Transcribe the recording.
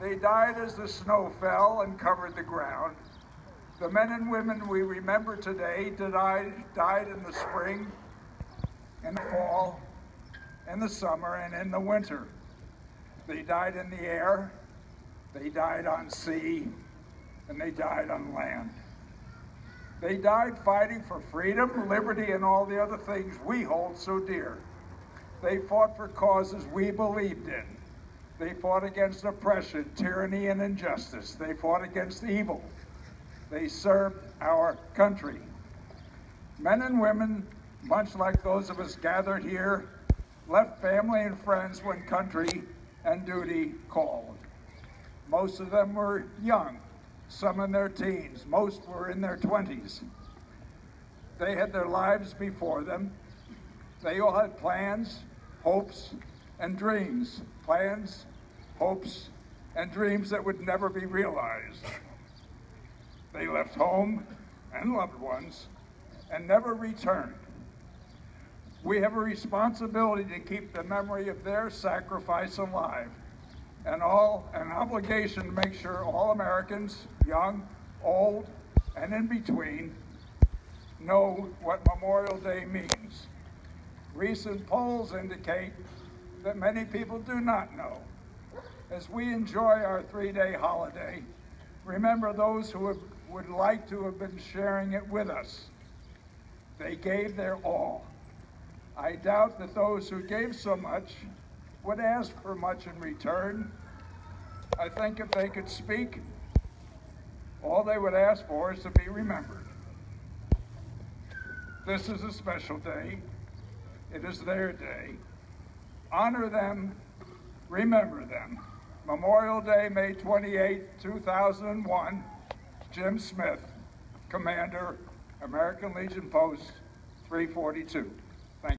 They died as the snow fell and covered the ground. The men and women we remember today died, died in the spring, in the fall, in the summer, and in the winter. They died in the air, they died on sea, and they died on land. They died fighting for freedom, liberty, and all the other things we hold so dear. They fought for causes we believed in. They fought against oppression, tyranny, and injustice. They fought against evil. They served our country. Men and women, much like those of us gathered here, left family and friends when country and duty called. Most of them were young, some in their teens, most were in their 20s. They had their lives before them. They all had plans, hopes, and dreams. Plans, hopes, and dreams that would never be realized. They left home and loved ones and never returned. We have a responsibility to keep the memory of their sacrifice alive and all an obligation to make sure all Americans, young, old, and in between, know what Memorial Day means. Recent polls indicate that many people do not know. As we enjoy our three-day holiday, remember those who have, would like to have been sharing it with us. They gave their all. I doubt that those who gave so much would ask for much in return. I think if they could speak, all they would ask for is to be remembered. This is a special day. It is their day. Honor them, remember them. Memorial Day, May 28, 2001, Jim Smith, Commander, American Legion Post 342.